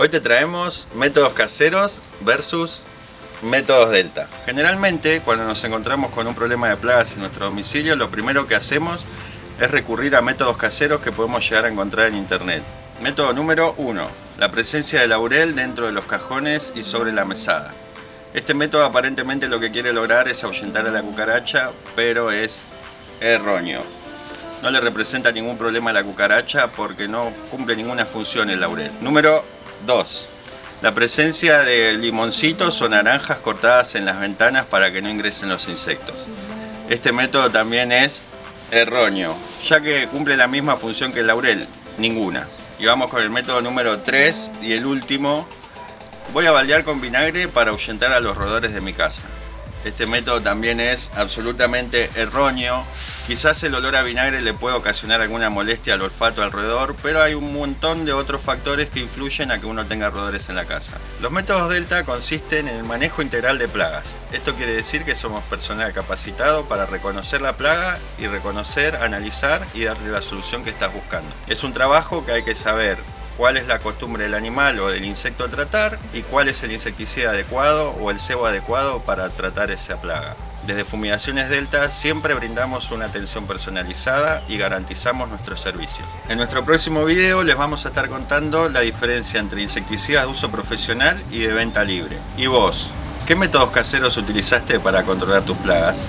Hoy te traemos métodos caseros versus métodos delta. Generalmente cuando nos encontramos con un problema de plagas en nuestro domicilio, lo primero que hacemos es recurrir a métodos caseros que podemos llegar a encontrar en internet. Método número 1. La presencia de laurel dentro de los cajones y sobre la mesada. Este método aparentemente lo que quiere lograr es ahuyentar a la cucaracha, pero es erróneo. No le representa ningún problema a la cucaracha porque no cumple ninguna función el laurel. Número 2. La presencia de limoncitos o naranjas cortadas en las ventanas para que no ingresen los insectos. Este método también es erróneo, ya que cumple la misma función que el laurel, ninguna. Y vamos con el método número 3 y el último. Voy a baldear con vinagre para ahuyentar a los roedores de mi casa. Este método también es absolutamente erróneo. Quizás el olor a vinagre le puede ocasionar alguna molestia al olfato alrededor, pero hay un montón de otros factores que influyen a que uno tenga roedores en la casa. Los métodos Delta consisten en el manejo integral de plagas. Esto quiere decir que somos personal capacitado para reconocer la plaga y reconocer, analizar y darle la solución que estás buscando. Es un trabajo que hay que saber cuál es la costumbre del animal o del insecto a tratar y cuál es el insecticida adecuado o el cebo adecuado para tratar esa plaga. Desde Fumigaciones Delta siempre brindamos una atención personalizada y garantizamos nuestros servicios. En nuestro próximo video les vamos a estar contando la diferencia entre insecticidas de uso profesional y de venta libre. ¿Y vos? ¿Qué métodos caseros utilizaste para controlar tus plagas?